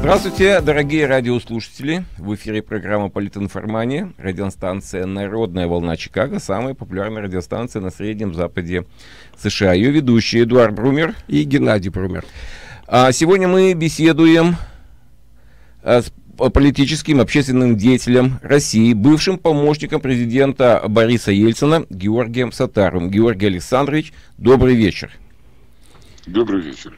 Здравствуйте, дорогие радиослушатели. В эфире программа «Политинформания», радиостанция «Народная волна Чикаго», самая популярная радиостанция на Среднем Западе США. Ее ведущие Эдуард Брумер и Геннадий Брумер. А сегодня мы беседуем а, с политическим общественным деятелем России, бывшим помощником президента Бориса Ельцина Георгием Сатаровым. Георгий Александрович, добрый вечер. Добрый вечер.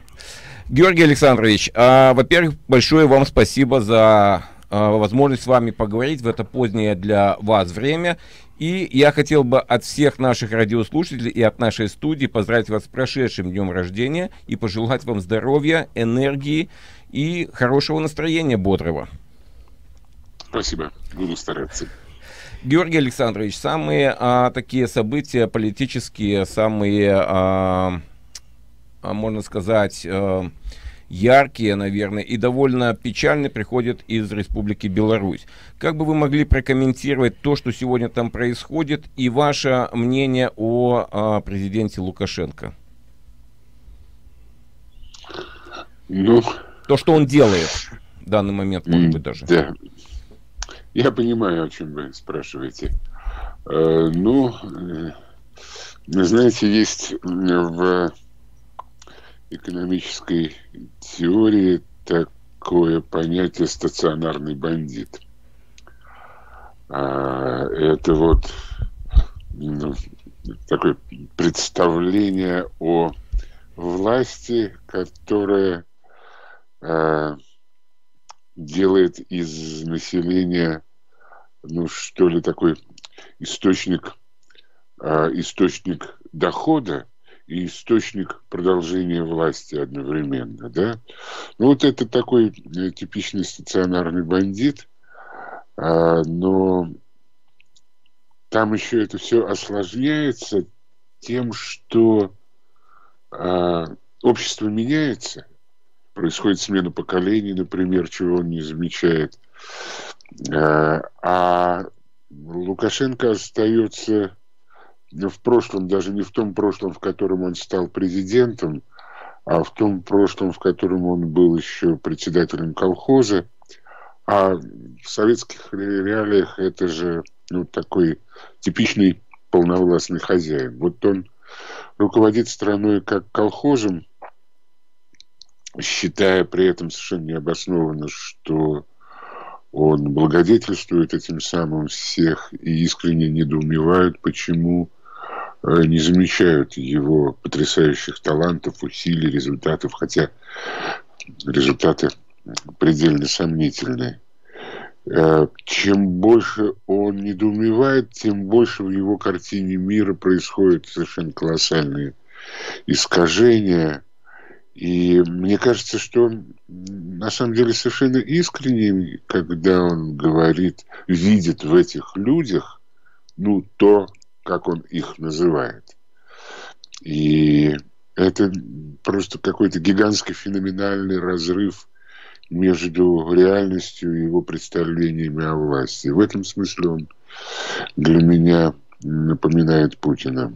Георгий Александрович, а, во-первых, большое вам спасибо за а, возможность с вами поговорить в это позднее для вас время. И я хотел бы от всех наших радиослушателей и от нашей студии поздравить вас с прошедшим днем рождения и пожелать вам здоровья, энергии и хорошего настроения бодрого. Спасибо, буду стараться. Георгий Александрович, самые а, такие события политические, самые а, а, можно сказать, э, яркие, наверное, и довольно печальные приходят из Республики Беларусь. Как бы вы могли прокомментировать то, что сегодня там происходит, и ваше мнение о, о президенте Лукашенко? Ну, то, что он делает в данный момент, может быть, даже. Да. Я понимаю, о чем вы спрашиваете. Э, ну, э, знаете, есть в экономической теории такое понятие стационарный бандит. А, это вот ну, такое представление о власти, которое а, делает из населения, ну что ли, такой источник, а, источник дохода, и источник продолжения власти одновременно, да. Ну, вот это такой э, типичный стационарный бандит, а, но там еще это все осложняется тем, что а, общество меняется, происходит смена поколений, например, чего он не замечает, а, а Лукашенко остается в прошлом, даже не в том прошлом, в котором он стал президентом, а в том прошлом, в котором он был еще председателем колхоза. А в советских реалиях это же ну, такой типичный полновластный хозяин. Вот он руководит страной как колхозом, считая при этом совершенно необоснованно, что он благодетельствует этим самым всех и искренне недоумевают, почему Э, не замечают его потрясающих талантов, усилий, результатов, хотя результаты предельно сомнительные. Э, чем больше он недоумевает, тем больше в его картине мира происходят совершенно колоссальные искажения. И мне кажется, что на самом деле совершенно искренне, когда он говорит, видит в этих людях, ну, то, как он их называет. И это просто какой-то гигантский феноменальный разрыв между реальностью и его представлениями о власти. В этом смысле он для меня напоминает Путина.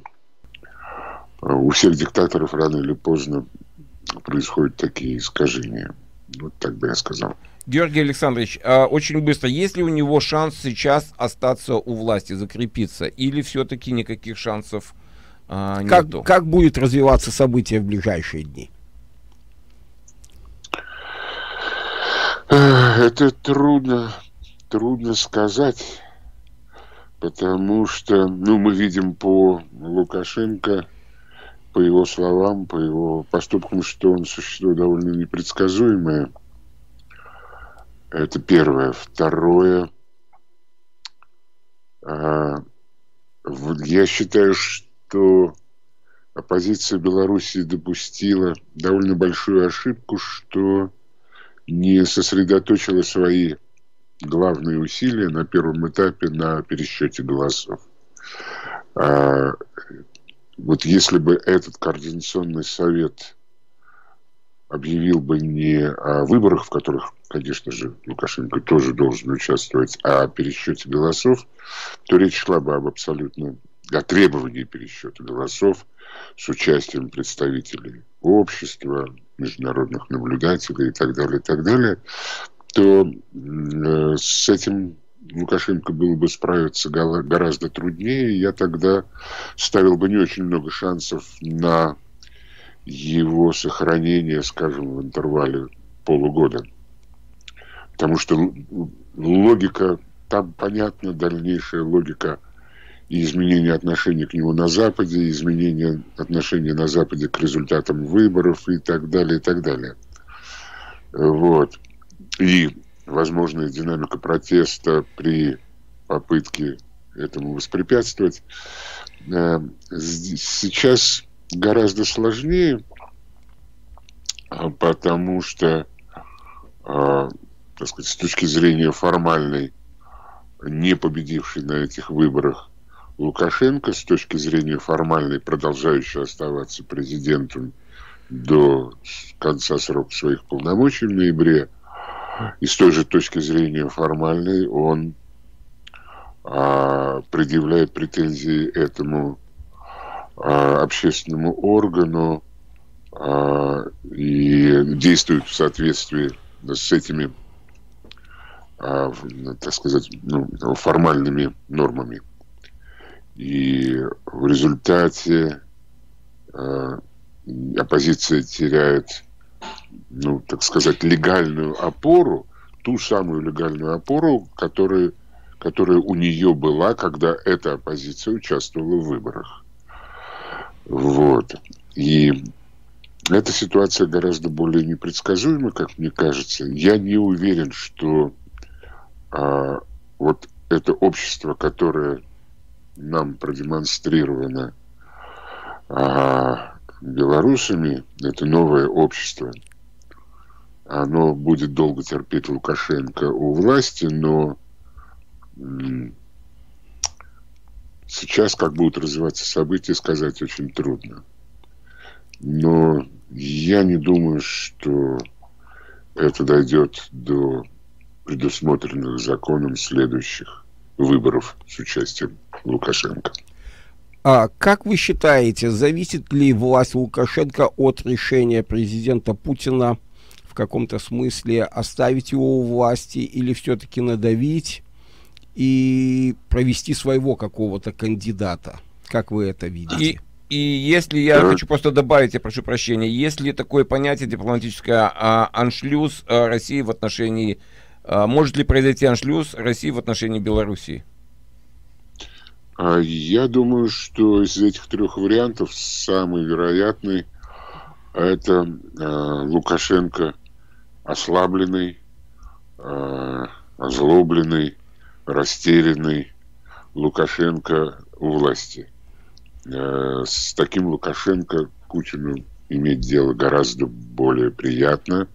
У всех диктаторов рано или поздно происходят такие искажения. Вот так бы я сказал. Георгий Александрович, а, очень быстро, есть ли у него шанс сейчас остаться у власти, закрепиться, или все-таки никаких шансов а, нету? Как, как будет развиваться события в ближайшие дни? Это трудно, трудно сказать, потому что, ну, мы видим по Лукашенко, по его словам, по его поступкам, что он существо довольно непредсказуемое. Это первое. Второе. А, я считаю, что оппозиция Беларуси допустила довольно большую ошибку, что не сосредоточила свои главные усилия на первом этапе на пересчете голосов. Вот если бы этот координационный совет объявил бы не о выборах, в которых, конечно же, Лукашенко тоже должен участвовать, а о пересчете голосов, то речь шла бы об абсолютно о требовании пересчета голосов с участием представителей общества, международных наблюдателей и так далее, и так далее, то э, с этим Лукашенко было бы справиться гораздо труднее. Я тогда ставил бы не очень много шансов на его сохранение, скажем, в интервале полугода. Потому что логика, там понятна дальнейшая логика и изменения отношений к нему на Западе, и изменения отношений на Западе к результатам выборов и так далее, и так далее. Вот. И возможная динамика протеста при попытке этому воспрепятствовать. Э, сейчас гораздо сложнее, а, потому что, а, так сказать, с точки зрения формальной, не победивший на этих выборах Лукашенко, с точки зрения формальной, продолжающий оставаться президентом до конца срока своих полномочий в ноябре, и с той же точки зрения формальной он а, предъявляет претензии этому а, общественному органу а, и действует в соответствии с этими, а, так сказать, ну, формальными нормами. И в результате а, оппозиция теряет ну, так сказать, легальную опору, ту самую легальную опору, которая, которая у нее была, когда эта оппозиция участвовала в выборах. Вот. И эта ситуация гораздо более непредсказуема, как мне кажется. Я не уверен, что а, вот это общество, которое нам продемонстрировано а, белорусами, это новое общество – оно будет долго терпеть Лукашенко у власти, но сейчас, как будут развиваться события, сказать очень трудно. Но я не думаю, что это дойдет до предусмотренных законом следующих выборов с участием Лукашенко. А как вы считаете, зависит ли власть Лукашенко от решения президента Путина каком-то смысле оставить его у власти или все-таки надавить и провести своего какого-то кандидата? Как вы это видите? И, и если я да. хочу просто добавить, я прошу прощения, если такое понятие дипломатическое а, аншлюз а, России в отношении, а, может ли произойти аншлюз России в отношении Белоруссии? А, я думаю, что из этих трех вариантов самый вероятный это э, Лукашенко ослабленный, э, озлобленный, растерянный Лукашенко у власти. Э, с таким Лукашенко Путину иметь дело гораздо более приятно,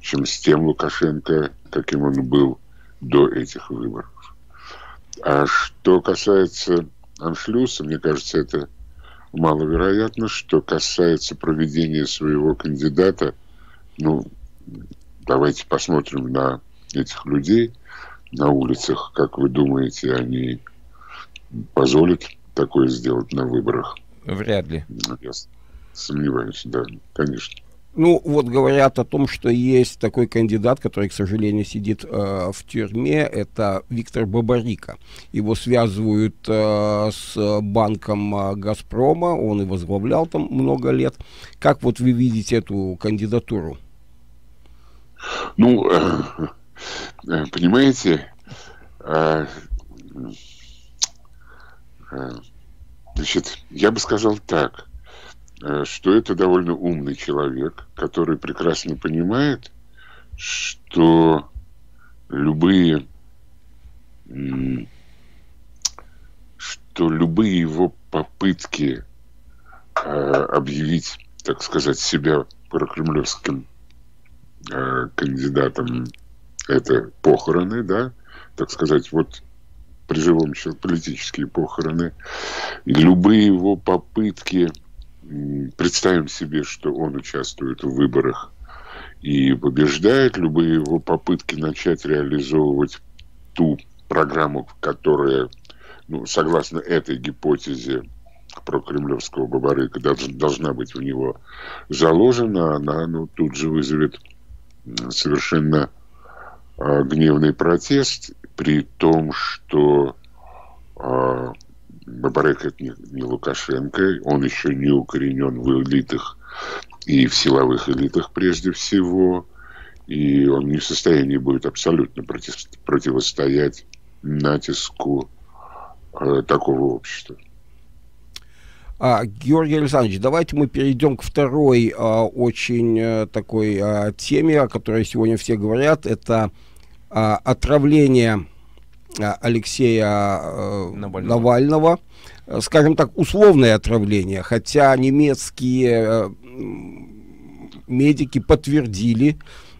чем с тем Лукашенко, каким он был до этих выборов. А что касается аншлюса, мне кажется, это маловероятно. Что касается проведения своего кандидата, ну, давайте посмотрим на этих людей на улицах. Как вы думаете, они позволят такое сделать на выборах? Вряд ли. Я сомневаюсь, да, конечно. Ну, вот говорят о том, что есть такой кандидат, который, к сожалению, сидит э, в тюрьме, это Виктор Бабарика. Его связывают э, с банком э, «Газпрома», он и возглавлял там много лет. Как вот вы видите эту кандидатуру? Ну, э, понимаете, э, значит, я бы сказал так, что это довольно умный человек, который прекрасно понимает, что любые что любые его попытки объявить, так сказать, себя прокремлевским э, кандидатом это похороны, да, так сказать, вот при живом человеке политические похороны. Любые его попытки, представим себе, что он участвует в выборах и побеждает, любые его попытки начать реализовывать ту программу, которая ну, согласно этой гипотезе про кремлевского бабарыка, должна быть в него заложена, она ну, тут же вызовет совершенно э, гневный протест, при том, что э, Бабарек это не, не Лукашенко, он еще не укоренен в элитах и в силовых элитах прежде всего, и он не в состоянии будет абсолютно против, противостоять натиску э, такого общества. А, Георгий Александрович, давайте мы перейдем к второй а, очень а, такой а, теме, о которой сегодня все говорят. Это а, отравление Алексея а, Навального. Навального. Скажем так, условное отравление, хотя немецкие медики подтвердили,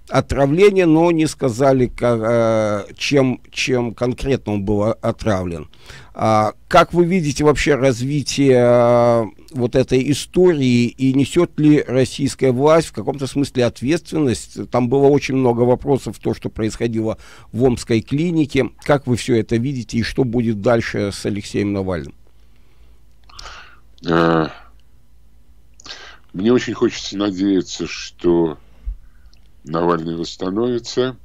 отравление, но не сказали, как, чем, чем конкретно он был отравлен. А, как вы видите вообще развитие а, вот этой истории и несет ли российская власть в каком-то смысле ответственность? Там было очень много вопросов, то, что происходило в Омской клинике. Как вы все это видите и что будет дальше с Алексеем Навальным? А, мне очень хочется надеяться, что Навальный восстановится.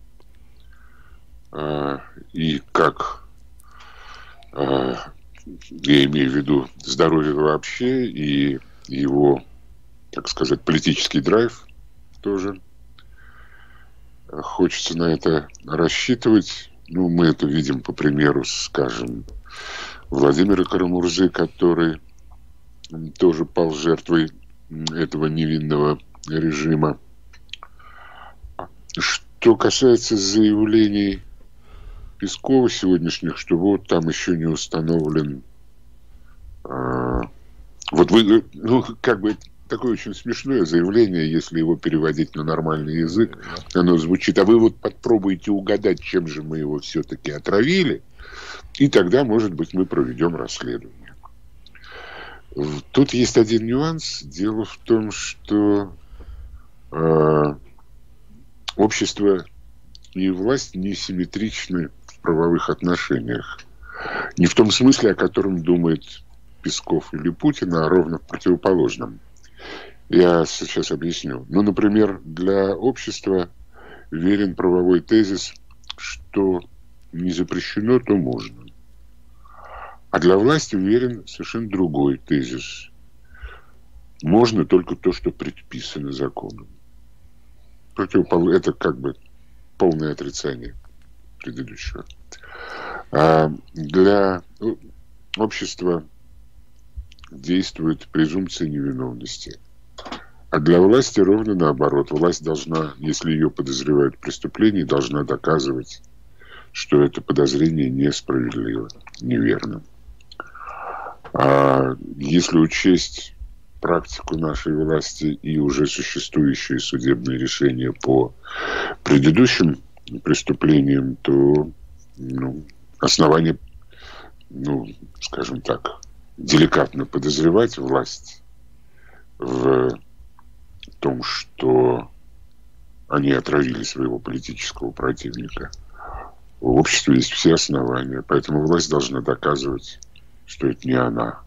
И как Э, я имею в виду здоровье вообще и его, так сказать, политический драйв тоже. Хочется на это рассчитывать. Ну, мы это видим по примеру, скажем, Владимира Карамурзы, который тоже пал жертвой этого невинного режима. Что касается заявлений Пескова сегодняшних, что вот там еще не установлен... А, вот вы, ну, как бы такое очень смешное заявление, если его переводить на нормальный язык, оно звучит, а вы вот попробуйте угадать, чем же мы его все-таки отравили, и тогда, может быть, мы проведем расследование. Тут есть один нюанс. Дело в том, что э, общество и власть несимметричны правовых отношениях. Не в том смысле, о котором думает Песков или Путин, а ровно в противоположном. Я сейчас объясню. Ну, например, для общества верен правовой тезис, что не запрещено, то можно. А для власти верен совершенно другой тезис. Можно только то, что предписано законом. Противопол... Это как бы полное отрицание предыдущего. А для общества действует презумпция невиновности. А для власти ровно наоборот. Власть должна, если ее подозревают в преступлении, должна доказывать, что это подозрение несправедливо, неверно. А если учесть практику нашей власти и уже существующие судебные решения по предыдущим преступлением, то ну, основание, ну, скажем так, деликатно подозревать власть в том, что они отравили своего политического противника. В обществе есть все основания, поэтому власть должна доказывать, что это не она.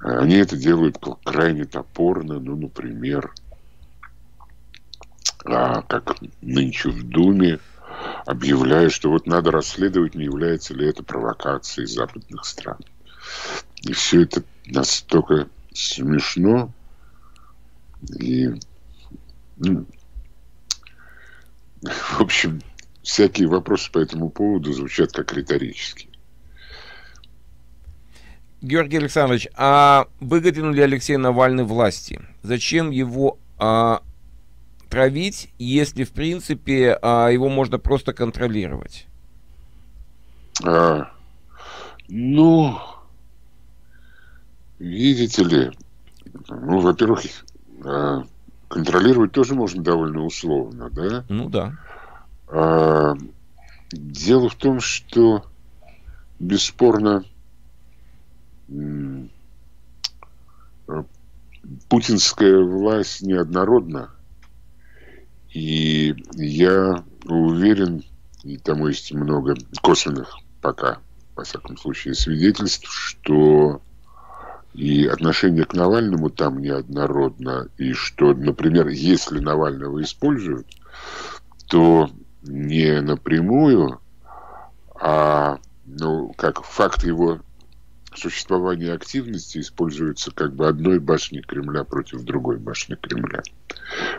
Они это делают крайне топорно, ну, например, а, как нынче в Думе, объявляют, что вот надо расследовать, не является ли это провокацией западных стран. И все это настолько смешно и ну, в общем, всякие вопросы по этому поводу звучат как риторические. Георгий Александрович, а выгоден ли Алексей Навальный власти? Зачем его а, травить, если, в принципе, а, его можно просто контролировать? А, ну, видите ли, ну, во-первых, а, контролировать тоже можно довольно условно, да? Ну да. А, дело в том, что бесспорно путинская власть неоднородна. И я уверен, и тому есть много косвенных пока во всяком случае, свидетельств, что и отношение к Навальному там неоднородно, и что, например, если Навального используют, то не напрямую, а ну, как факт его существования активности используется как бы одной башни Кремля против другой башни Кремля.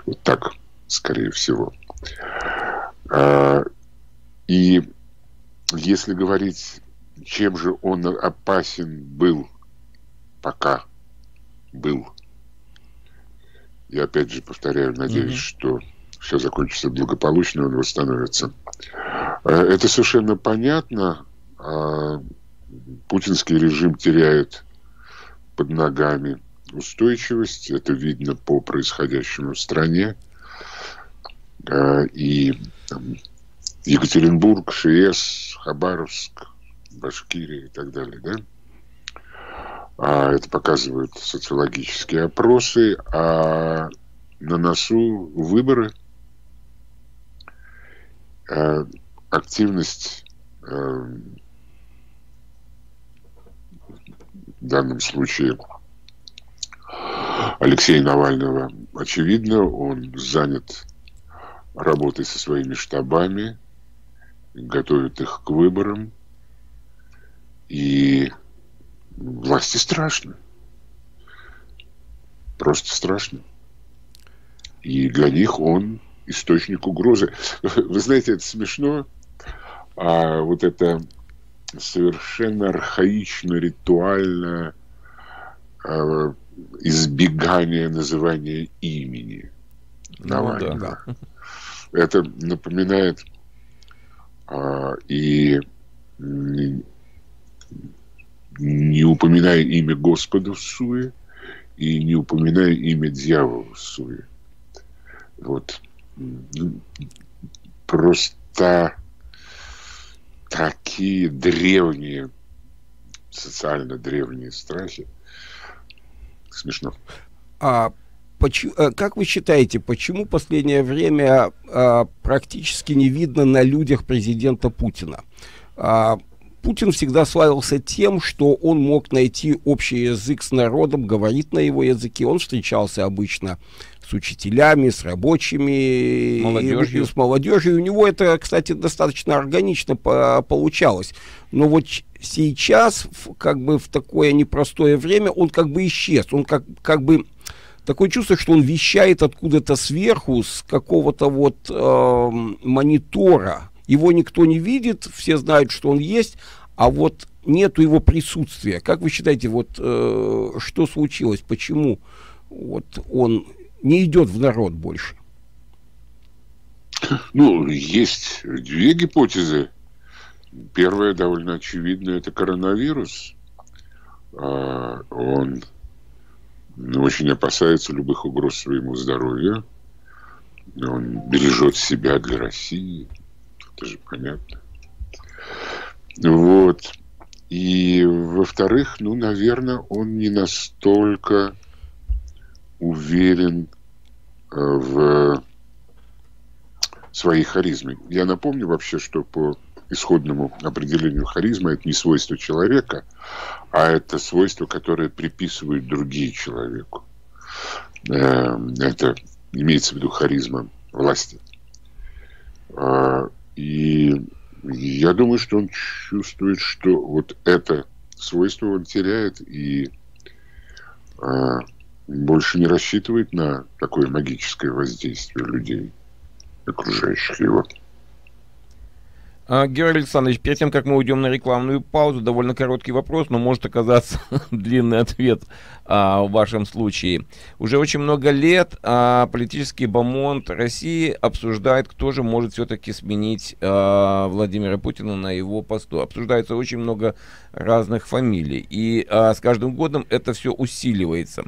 Вот так, скорее всего. А, и если говорить, чем же он опасен был пока был. Я опять же повторяю, надеюсь, mm-hmm. что все закончится благополучно, он восстановится. Э, это совершенно понятно. А, путинский режим теряет под ногами устойчивость. Это видно по происходящему в стране. Э, и Екатеринбург, ШИЭС, Хабаровск, Башкирия и так далее, да? А это показывают социологические опросы, а на носу выборы, а активность а, в данном случае Алексея Навального очевидно, он занят работой со своими штабами, готовит их к выборам. И власти страшно. Просто страшно. И для них он источник угрозы. Вы знаете, это смешно. А вот это совершенно архаично, ритуальное а, избегание называния имени ну, Навального. Да. Это напоминает а, и не упоминая имя Господа в суе и не упоминая имя дьявола в суе. Вот. Ну, просто такие древние, социально древние страхи. Смешно. А почему, э, как вы считаете, почему последнее время а, практически не видно на людях президента Путина? А, Путин всегда славился тем, что он мог найти общий язык с народом, говорит на его языке. Он встречался обычно с учителями, с рабочими, молодежью. И, с молодежью. И у него это, кстати, достаточно органично по получалось. Но вот сейчас, как бы в такое непростое время, он как бы исчез. Он как, как бы такое чувство, что он вещает откуда-то сверху, с какого-то вот э, монитора его никто не видит, все знают, что он есть, а вот нету его присутствия. Как вы считаете, вот э, что случилось, почему вот он не идет в народ больше? Ну, есть две гипотезы. Первая довольно очевидная, это коронавирус. А, он очень опасается любых угроз своему здоровью. Он бережет себя для России это же понятно. Вот. И, во-вторых, ну, наверное, он не настолько уверен э, в своей харизме. Я напомню вообще, что по исходному определению харизма это не свойство человека, а это свойство, которое приписывают другие человеку. Э, это имеется в виду харизма власти. А, и я думаю, что он чувствует, что вот это свойство он теряет и а, больше не рассчитывает на такое магическое воздействие людей, окружающих его. А, Георгий Александрович, перед тем, как мы уйдем на рекламную паузу, довольно короткий вопрос, но может оказаться длинный ответ а, в вашем случае. Уже очень много лет а, политический бомонд России обсуждает, кто же может все-таки сменить а, Владимира Путина на его посту. Обсуждается очень много разных фамилий, и а, с каждым годом это все усиливается.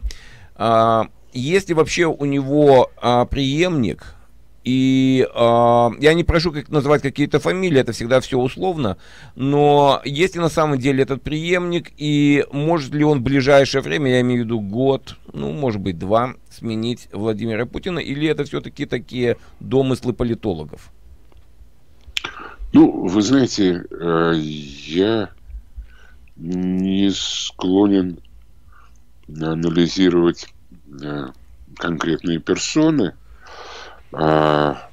А, есть ли вообще у него а, преемник, и э, я не прошу как, называть какие-то фамилии, это всегда все условно, но есть ли на самом деле этот преемник, и может ли он в ближайшее время, я имею в виду год, ну, может быть, два, сменить Владимира Путина, или это все-таки такие домыслы политологов? Ну, вы знаете, э, я не склонен анализировать э, конкретные персоны. А,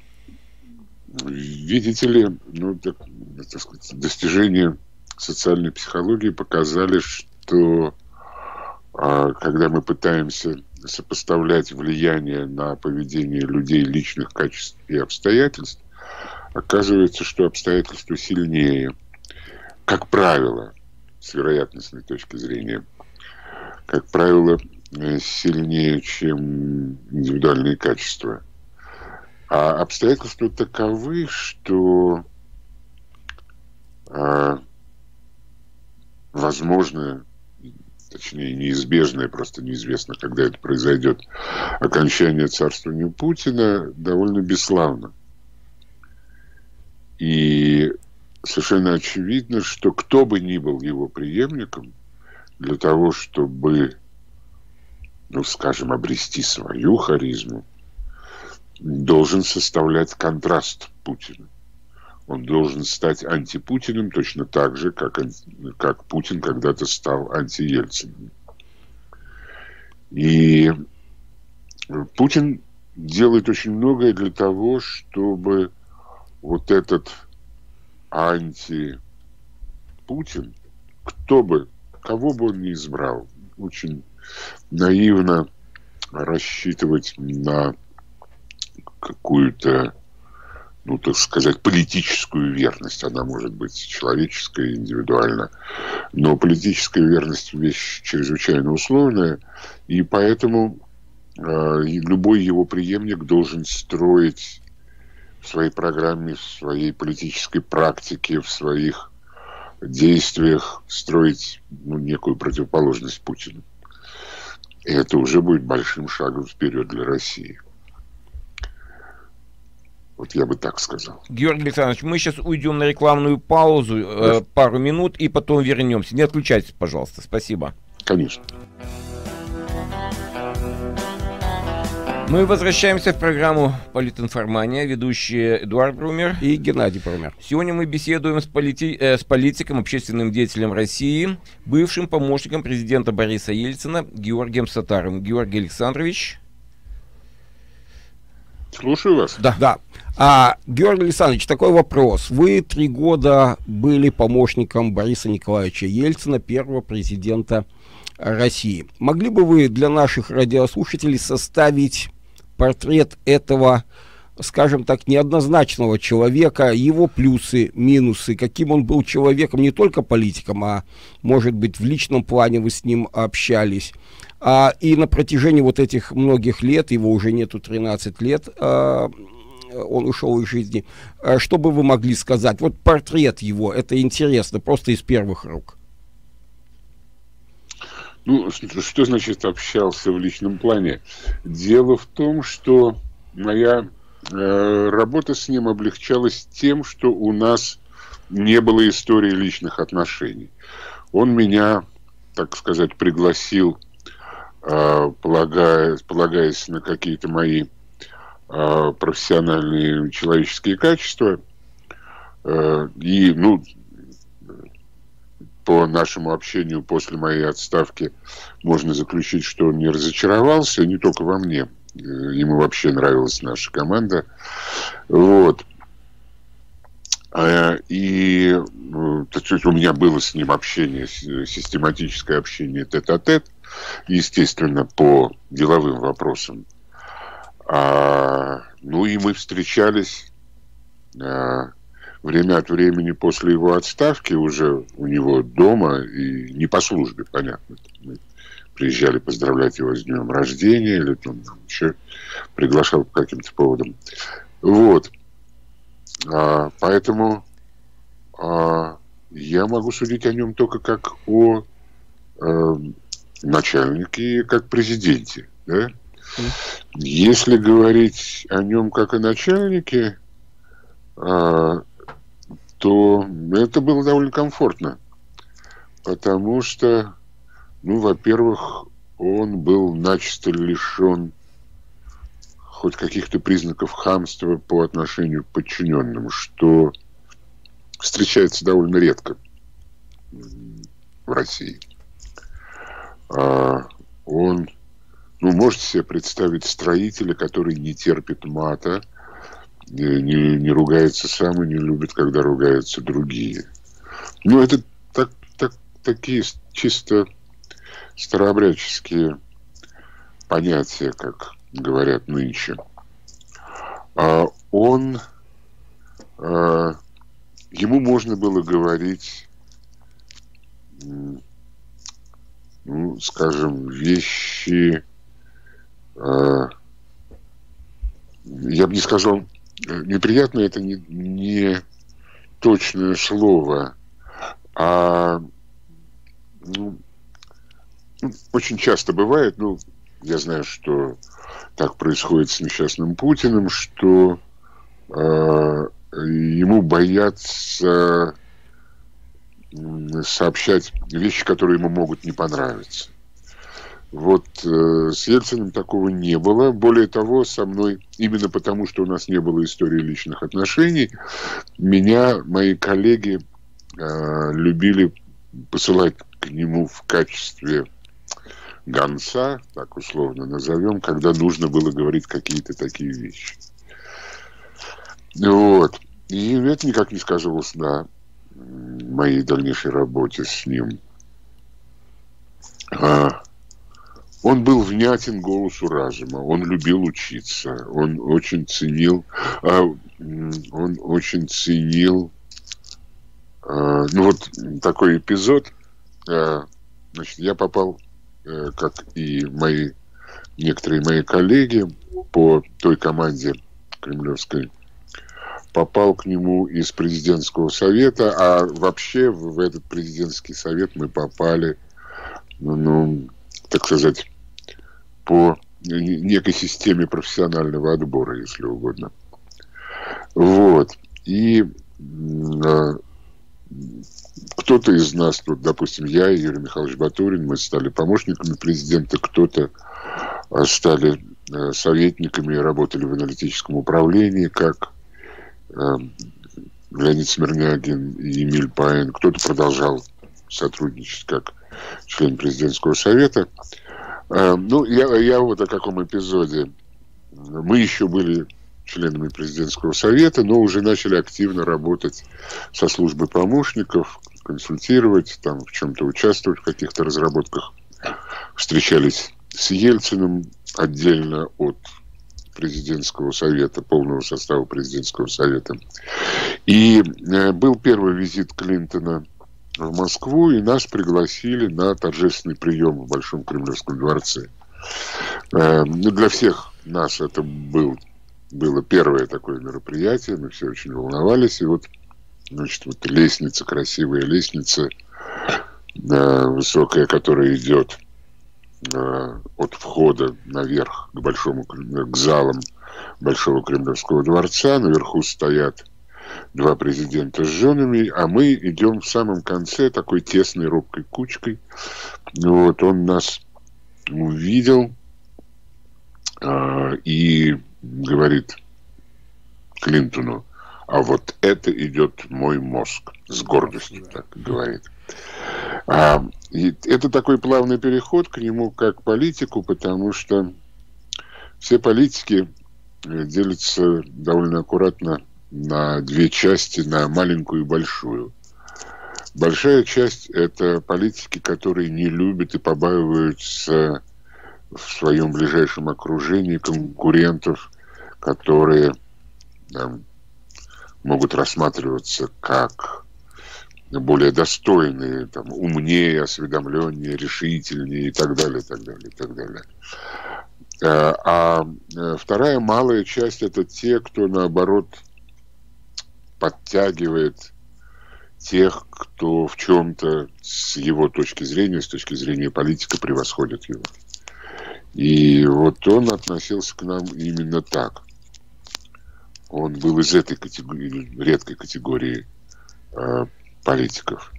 видите ли, ну, так, так сказать, достижения социальной психологии показали, что а, когда мы пытаемся сопоставлять влияние на поведение людей личных качеств и обстоятельств, оказывается, что обстоятельства сильнее. Как правило, с вероятностной точки зрения, как правило, э, сильнее, чем индивидуальные качества. А обстоятельства таковы, что а, возможно, точнее неизбежное, просто неизвестно, когда это произойдет, окончание царствования Путина довольно бесславно. И совершенно очевидно, что кто бы ни был его преемником, для того, чтобы, ну, скажем, обрести свою харизму, должен составлять контраст Путину. Он должен стать антипутиным точно так же, как, как Путин когда-то стал антиельциным. И Путин делает очень многое для того, чтобы вот этот анти-Путин, кто бы, кого бы он ни избрал, очень наивно рассчитывать на какую-то, ну, так сказать, политическую верность. Она может быть человеческая, индивидуальна. Но политическая верность – вещь чрезвычайно условная. И поэтому э, любой его преемник должен строить в своей программе, в своей политической практике, в своих действиях строить ну, некую противоположность Путину. И это уже будет большим шагом вперед для России. Вот я бы так сказал. Георгий Александрович, мы сейчас уйдем на рекламную паузу, э, пару минут, и потом вернемся. Не отключайтесь, пожалуйста. Спасибо. Конечно. Мы возвращаемся в программу «Политинформания». Ведущие Эдуард Брумер и Геннадий Брумер. Сегодня мы беседуем с, полити... э, с политиком, общественным деятелем России, бывшим помощником президента Бориса Ельцина Георгием Сатаром. Георгий Александрович. Слушаю вас. Да. да. А, Георгий Александрович, такой вопрос. Вы три года были помощником Бориса Николаевича Ельцина, первого президента России. Могли бы вы для наших радиослушателей составить портрет этого, скажем так, неоднозначного человека, его плюсы, минусы, каким он был человеком, не только политиком, а, может быть, в личном плане вы с ним общались. А, и на протяжении вот этих многих лет, его уже нету 13 лет, а, он ушел из жизни. А, что бы вы могли сказать? Вот портрет его, это интересно, просто из первых рук. Ну, что значит общался в личном плане? Дело в том, что моя э, работа с ним облегчалась тем, что у нас не было истории личных отношений. Он меня, так сказать, пригласил, э, полагаясь, полагаясь на какие-то мои э, профессиональные человеческие качества. Э, и, ну, по нашему общению после моей отставки можно заключить, что он не разочаровался, не только во мне. Э, ему вообще нравилась наша команда. Вот. А, и ну, то есть у меня было с ним общение, систематическое общение тет-а-тет, естественно, по деловым вопросам. А, ну и мы встречались а, время от времени после его отставки уже у него дома и не по службе, понятно. Мы приезжали поздравлять его с днем рождения или там еще приглашал по каким-то поводам. Вот. А, поэтому а, я могу судить о нем только как о а, начальнике и как президенте. Да? Если говорить о нем как о начальнике, а, то это было довольно комфортно. Потому что, ну, во-первых, он был начисто лишен хоть каких-то признаков хамства по отношению к подчиненным, что встречается довольно редко. в России. А, он, ну, можете себе представить строителя, который не терпит мата, не, не, не ругается сам и не любит, когда ругаются другие. Ну, это так, так, такие чисто старообрядческие понятия, как говорят нынче. А он, а, ему можно было говорить, ну, скажем, вещи, а, я бы не сказал, неприятно это не, не точное слово, а ну, ну, очень часто бывает, ну, я знаю, что так происходит с несчастным Путиным, что э, ему боятся сообщать вещи, которые ему могут не понравиться. Вот э, с Ельциным такого не было. Более того, со мной, именно потому, что у нас не было истории личных отношений, меня мои коллеги э, любили посылать к нему в качестве гонца, так условно назовем, когда нужно было говорить какие-то такие вещи. Вот. И это никак не сказывалось на моей дальнейшей работе с ним. А, он был внятен голосу разума, он любил учиться, он очень ценил, а, он очень ценил, а, ну вот такой эпизод, а, значит, я попал Э, как и мои некоторые мои коллеги по той команде кремлевской, попал к нему из президентского совета, а вообще в этот президентский совет мы попали, ну, ну так сказать, по некой системе профессионального отбора, если угодно. Вот. И а, кто-то из нас, вот, допустим, я и Юрий Михайлович Батурин, мы стали помощниками президента, кто-то а, стали э, советниками и работали в аналитическом управлении, как э, Леонид Смирнягин и Эмиль Пайн. Кто-то продолжал сотрудничать как член президентского совета. Э, ну, я, я вот о каком эпизоде. Мы еще были членами президентского совета, но уже начали активно работать со службой помощников, консультировать, там в чем-то участвовать в каких-то разработках. Встречались с Ельциным отдельно от президентского совета, полного состава президентского совета. И э, был первый визит Клинтона в Москву, и нас пригласили на торжественный прием в Большом Кремлевском дворце. Э, ну, для всех нас это был было первое такое мероприятие, мы все очень волновались, и вот, значит, вот лестница, красивая лестница, э, высокая, которая идет э, от входа наверх к большому, к залам Большого Кремлевского дворца, наверху стоят два президента с женами, а мы идем в самом конце такой тесной робкой кучкой. Вот он нас увидел э, и говорит Клинтону, а вот это идет мой мозг, с гордостью так говорит. А, и это такой плавный переход к нему как политику, потому что все политики э, делятся довольно аккуратно на две части, на маленькую и большую. Большая часть – это политики, которые не любят и побаиваются в своем ближайшем окружении конкурентов, которые да, могут рассматриваться как более достойные, там, умнее, осведомленнее, решительнее и так далее, и так далее, и так далее. Э, а э, вторая малая часть – это те, кто, наоборот, подтягивает тех, кто в чем-то с его точки зрения, с точки зрения политика, превосходит его. И вот он относился к нам именно так. Он был из этой категории, редкой категории э, политиков.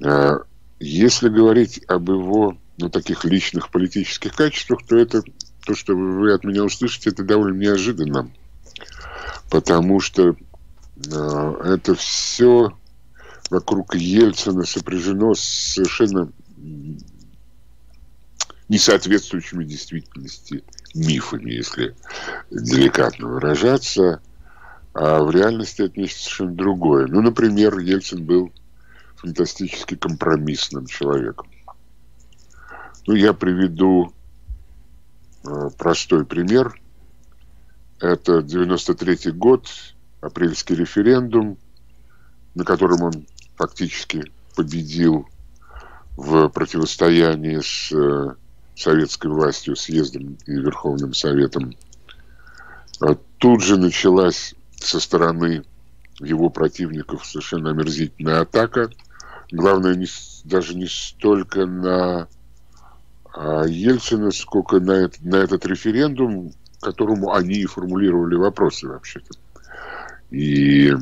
Э, если говорить об его ну, таких личных политических качествах, то это то, что вы от меня услышите, это довольно неожиданно. Потому что это все вокруг Ельцина сопряжено с совершенно несоответствующими действительности мифами, если деликатно выражаться. А в реальности это нечто совершенно другое. Ну, например, Ельцин был фантастически компромиссным человеком. Ну, я приведу э, простой пример. Это 93 год, апрельский референдум, на котором он фактически победил в противостоянии с э, советской властью, съездом и Верховным Советом. А тут же началась со стороны его противников совершенно омерзительная атака. Главное, не, даже не столько на а, Ельцина, сколько на, на этот референдум, которому они и формулировали вопросы вообще-то. И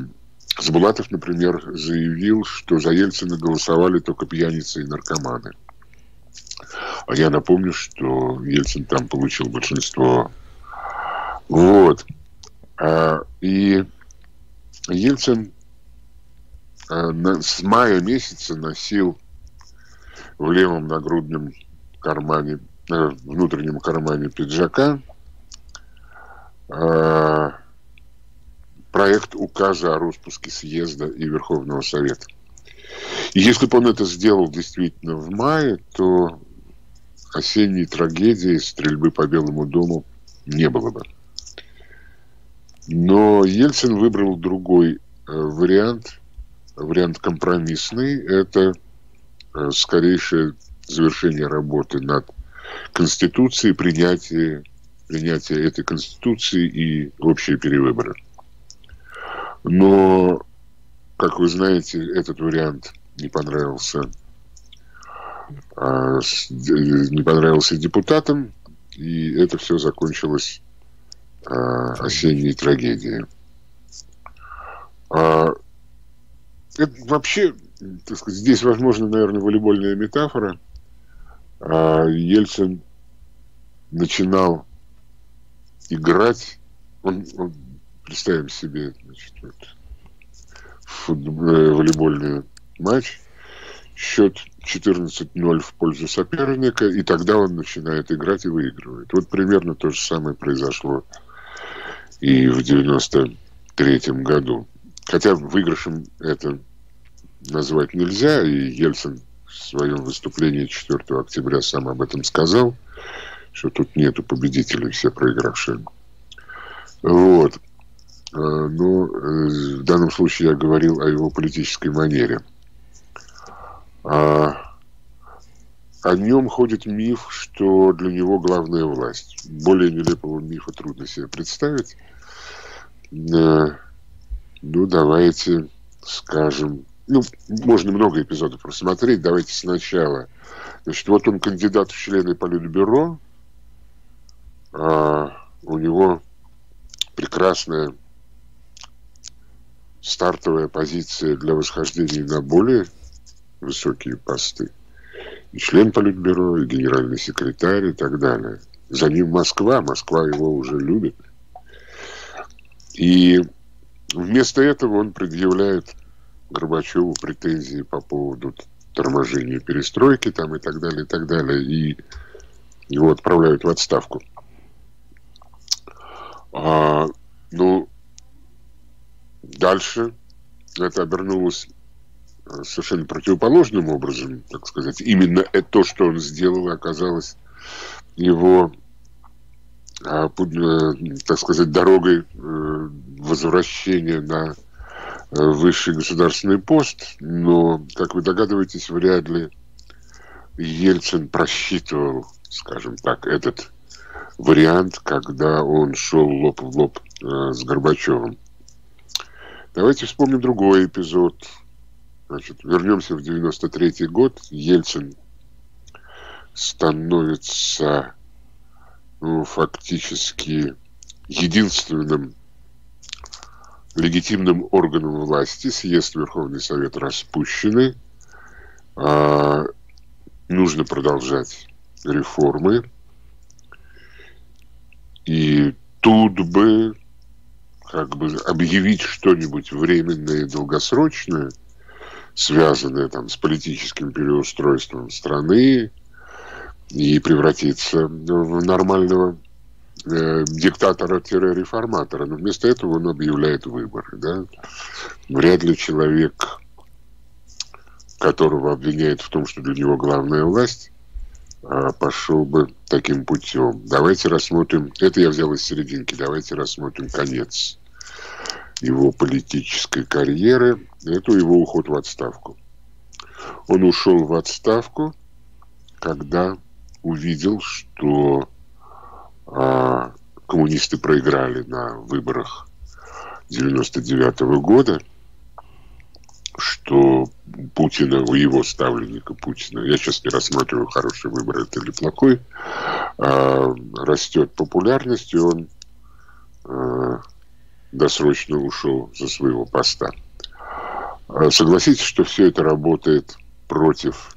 Сбулатов, например, заявил, что за Ельцина голосовали только пьяницы и наркоманы. А я напомню, что Ельцин там получил большинство. Вот. А, и Ельцин а, с мая месяца носил в левом нагрудном кармане, э, внутреннем кармане пиджака э, проект указа о распуске съезда и Верховного Совета. И если бы он это сделал действительно в мае, то осенней трагедии стрельбы по Белому дому не было бы. Но Ельцин выбрал другой э, вариант, вариант компромиссный. Это э, скорейшее завершение работы над Конституцией, принятие, принятие этой Конституции и общие перевыборы. Но, как вы знаете, этот вариант не понравился а, не понравился депутатам, и это все закончилось а, осенней трагедией. А, это вообще, так сказать, здесь, возможно, наверное, волейбольная метафора. Ельцин начинал играть, он, он представим себе, значит, вот, футбол, э, волейбольный матч, счет 14-0 в пользу соперника, и тогда он начинает играть и выигрывает. Вот примерно то же самое произошло и в 93-м году. Хотя выигрышем это назвать нельзя, и Ельцин в своем выступлении 4 октября сам об этом сказал, что тут нету победителей, все проигравшие. Вот. А, но э, в данном случае я говорил о его политической манере – а, о нем ходит миф, что для него главная власть. Более нелепого мифа трудно себе представить. Ну, давайте скажем... Ну, можно много эпизодов просмотреть. Давайте сначала. Значит, вот он кандидат в члены Политбюро. А, у него прекрасная стартовая позиция для восхождения на более высокие посты. И член Политбюро, и генеральный секретарь, и так далее. За ним Москва, Москва его уже любит. И вместо этого он предъявляет Горбачеву претензии по поводу торможения перестройки там и так далее, и так далее. И его отправляют в отставку. А, ну, дальше это обернулось совершенно противоположным образом, так сказать. Именно это то, что он сделал, оказалось его, э, так сказать, дорогой э, возвращения на э, высший государственный пост. Но, как вы догадываетесь, вряд ли Ельцин просчитывал, скажем так, этот вариант, когда он шел лоб в лоб с Горбачевым. Давайте вспомним другой эпизод Значит, вернемся в 93 год. Ельцин становится ну, фактически единственным легитимным органом власти. Съезд Верховный Совет распущены. А, нужно продолжать реформы. И тут бы как бы объявить что-нибудь временное и долгосрочное – связанное там с политическим переустройством страны, и превратиться в нормального э, диктатора-реформатора. Но вместо этого он объявляет выборы. Да? Вряд ли человек, которого обвиняют в том, что для него главная власть, пошел бы таким путем. Давайте рассмотрим, это я взял из серединки, давайте рассмотрим конец его политической карьеры, это его уход в отставку. Он ушел в отставку, когда увидел, что а, коммунисты проиграли на выборах 99 -го года, что Путина, у его ставленника Путина, я сейчас не рассматриваю, хороший выбор это или плохой, а, растет популярность, и он а, досрочно ушел со своего поста. А, согласитесь, что все это работает против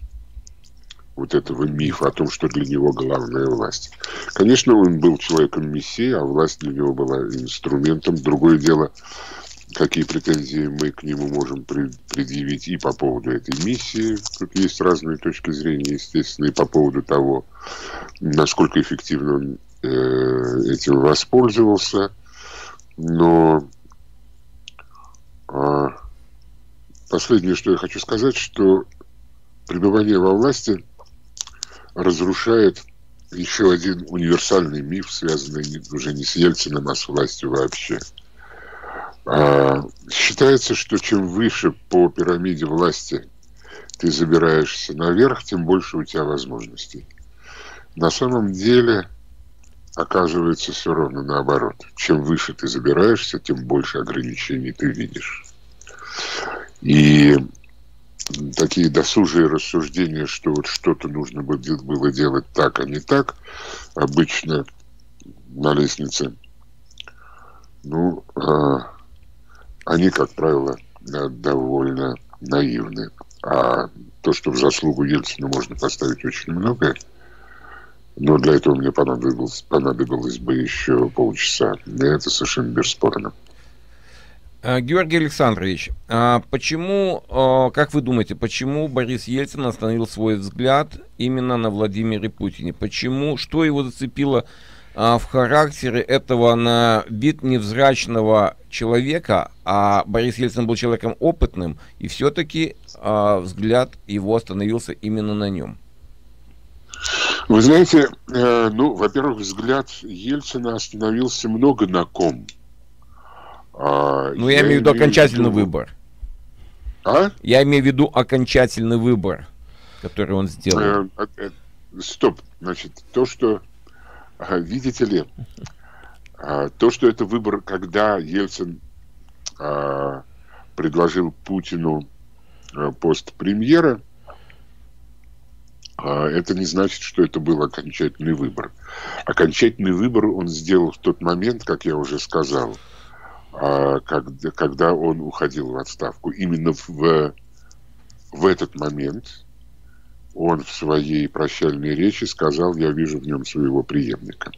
вот этого мифа о том, что для него главная власть. Конечно, он был человеком мессией, а власть для него была инструментом. Другое дело, какие претензии мы к нему можем предъявить и по поводу этой миссии. Тут есть разные точки зрения, естественно, и по поводу того, насколько эффективно он э, этим воспользовался. Но э, последнее, что я хочу сказать, что пребывание во власти разрушает еще один универсальный миф, связанный уже не с Ельциным, а с властью вообще – а, считается, что чем выше по пирамиде власти ты забираешься наверх, тем больше у тебя возможностей. На самом деле оказывается все ровно наоборот. Чем выше ты забираешься, тем больше ограничений ты видишь. И такие досужие рассуждения, что вот что-то нужно было делать так, а не так, обычно на лестнице, ну, а, они, как правило, довольно наивны. А то, что в заслугу Ельцина можно поставить очень многое, но для этого мне понадобилось, понадобилось бы еще полчаса. И это совершенно бесспорно. А, Георгий Александрович, а почему, а, как вы думаете, почему Борис Ельцин остановил свой взгляд именно на Владимире Путине? Почему, что его зацепило а, в характере этого на вид невзрачного человека, а Борис Ельцин был человеком опытным, и все-таки а, взгляд его остановился именно на нем. Вы знаете, э, ну, во-первых, взгляд Ельцина остановился много на ком. А, ну, я, я имею в виду окончательный виду... выбор. А? Я имею в виду окончательный выбор, который он сделал. Э, э, стоп, значит, то, что видите ли, а, то, что это выбор, когда Ельцин а, предложил Путину пост премьера, это не значит, что это был окончательный выбор. Окончательный выбор он сделал в тот момент, как я уже сказал, когда он уходил в отставку. Именно в, в этот момент он в своей прощальной речи сказал, я вижу в нем своего преемника.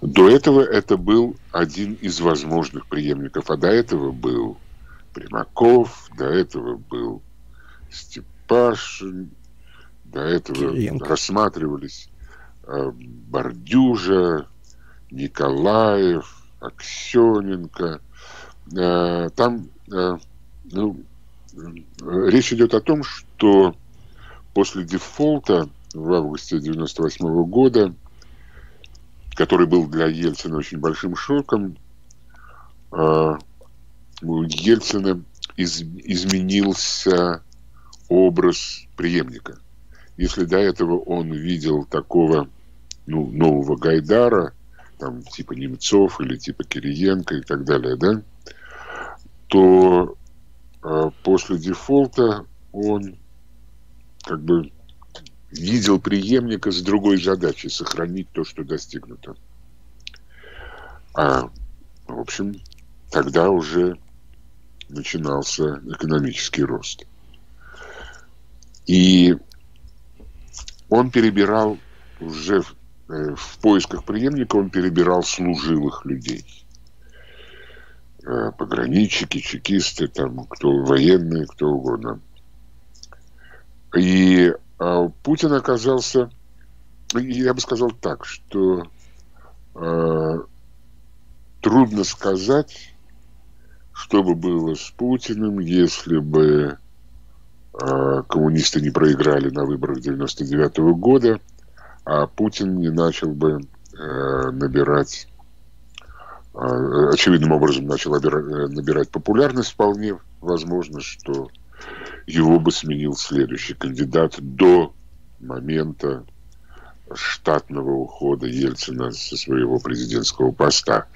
До этого это был один из возможных преемников, а до этого был Примаков, до этого был Степашин, до этого Кириенко. рассматривались э, Бордюжа, Николаев, Аксененко. Э, там э, ну, э, речь идет о том, что после дефолта в августе 98 года, который был для Ельцина очень большим шоком, а, у Ельцина из, изменился образ преемника. Если до этого он видел такого ну, нового Гайдара, там, типа Немцов или типа Кириенко и так далее, да, то э, после дефолта он как бы видел преемника с другой задачей сохранить то, что достигнуто. А, в общем, тогда уже начинался экономический рост. И он перебирал уже в, э, в поисках преемника, он перебирал служилых людей. э, пограничники, чекисты, там, кто военные, кто угодно. И э, Путин оказался, я бы сказал так, что э, трудно сказать, что бы было с Путиным, если бы э, коммунисты не проиграли на выборах 99 -го года, а Путин не начал бы э, набирать э, очевидным образом начал э, набирать популярность, вполне возможно, что его бы сменил следующий кандидат до момента штатного ухода Ельцина со своего президентского поста.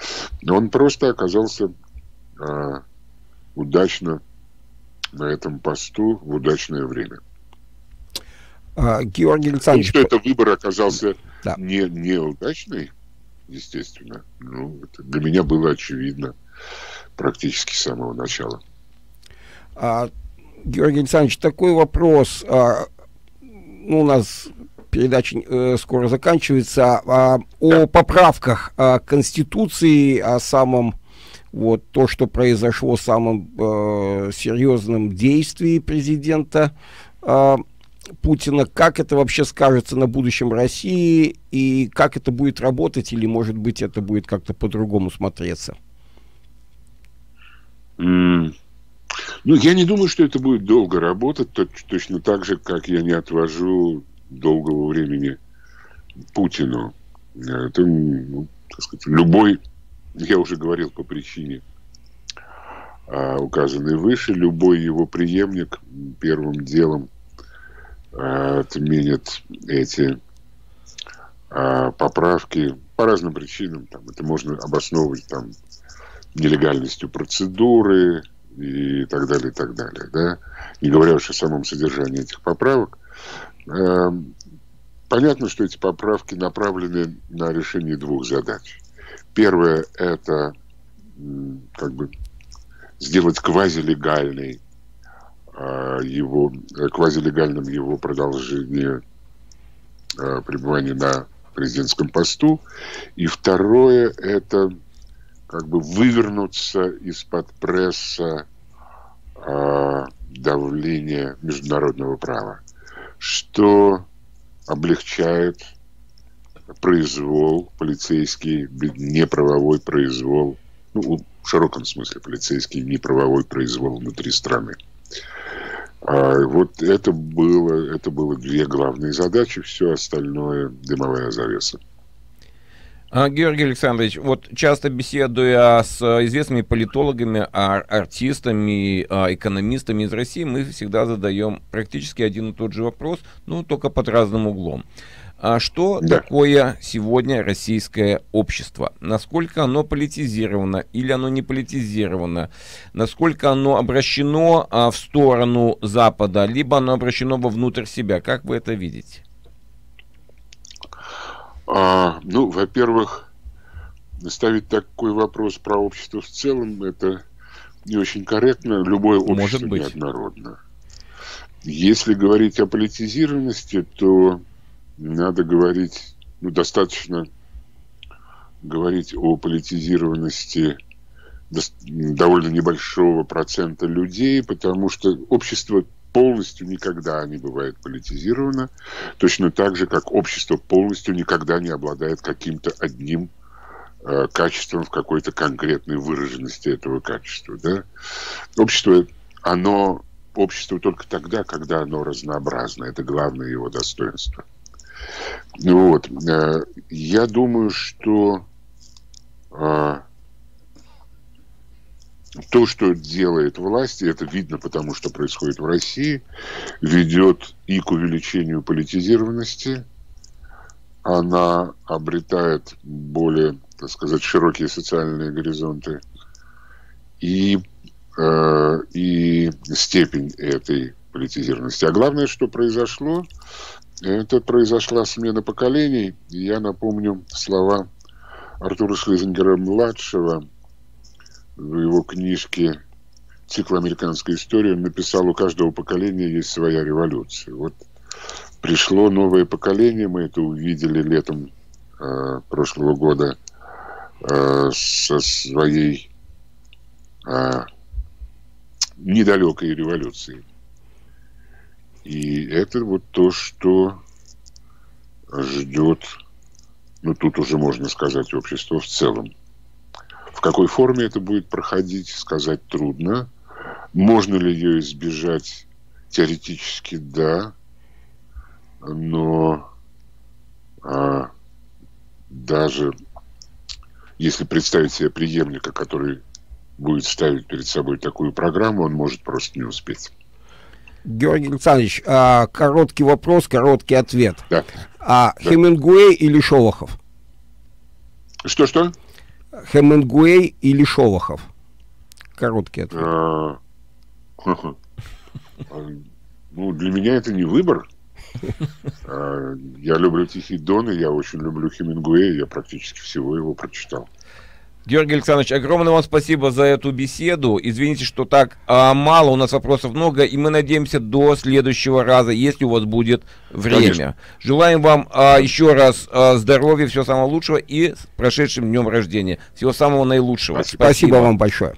Он просто оказался э, удачно на этом посту в удачное время. А, Георгий Александрович... Что это выбор оказался да. не, неудачный, естественно, ну, это для меня было очевидно практически с самого начала. А, Георгий Александрович, такой вопрос. А, ну, у нас передача э, скоро заканчивается. А, о поправках а, Конституции, о самом вот то, что произошло самым э, серьезным действии президента э, Путина, как это вообще скажется на будущем России и как это будет работать или, может быть, это будет как-то по-другому смотреться? Ну, я не думаю, что это будет долго работать, точно так же, как я не отвожу долгого времени Путину. Это, ну, так сказать, любой я уже говорил по причине, а, указанной выше, любой его преемник первым делом а, отменит эти а, поправки по разным причинам. Там, это можно обосновывать там, нелегальностью процедуры и так далее, и так далее. Да? Не говоря уж о самом содержании этих поправок. Понятно, что эти поправки направлены на решение двух задач. Первое – это как бы сделать квазилегальный а, его, квазилегальным его продолжение а, пребывания на президентском посту. И второе – это как бы вывернуться из-под пресса э, давления международного права, что облегчает произвол полицейский, неправовой произвол, ну, в широком смысле полицейский неправовой произвол внутри страны. А вот это было, это было две главные задачи, все остальное дымовая завеса. А, Георгий Александрович, вот часто беседуя с известными политологами, артистами, а, экономистами из России, мы всегда задаем практически один и тот же вопрос, ну, только под разным углом. А что да. такое сегодня российское общество? Насколько оно политизировано или оно не политизировано? Насколько оно обращено а, в сторону Запада, либо оно обращено вовнутрь себя? Как вы это видите? А, ну, во-первых, ставить такой вопрос про общество в целом, это не очень корректно. Любое общество Может быть. неоднородно. Если говорить о политизированности, то надо говорить, ну, достаточно говорить о политизированности довольно небольшого процента людей, потому что общество полностью никогда не бывает политизировано, точно так же, как общество полностью никогда не обладает каким-то одним э, качеством в какой-то конкретной выраженности этого качества. Да? Общество, оно общество только тогда, когда оно разнообразно. Это главное его достоинство. Вот. Э, я думаю, что э, то, что делает власть, и это видно потому, что происходит в России, ведет и к увеличению политизированности, она обретает более, так сказать, широкие социальные горизонты, и, э, и степень этой политизированности. А главное, что произошло, это произошла смена поколений. Я напомню слова Артура Шлизингера-младшего в его книжке «Цикл американской истории». Он написал, у каждого поколения есть своя революция. Вот пришло новое поколение, мы это увидели летом э, прошлого года э, со своей а, недалекой революции. И это вот то, что ждет, ну тут уже можно сказать, общество в целом. В какой форме это будет проходить, сказать трудно. Можно ли ее избежать? Теоретически да. Но а, даже если представить себе преемника, который будет ставить перед собой такую программу, он может просто не успеть. Георгий Александрович, а, короткий вопрос, короткий ответ. Да. А Да. Хемингуэй или Шолохов? Что-что? Хемингуэй или Шолохов? Короткий ответ. А, Ну, для меня это не выбор. А, Я люблю Тихий Дон, и я очень люблю Хемингуэя. Я практически всего его прочитал. Георгий Александрович, огромное вам спасибо за эту беседу. Извините, что так а, мало, у нас вопросов много, и мы надеемся до следующего раза, если у вас будет время. Конечно. Желаем вам а, еще раз а, здоровья, всего самого лучшего и с прошедшим днем рождения. Всего самого наилучшего. Спасибо. Спасибо вам большое.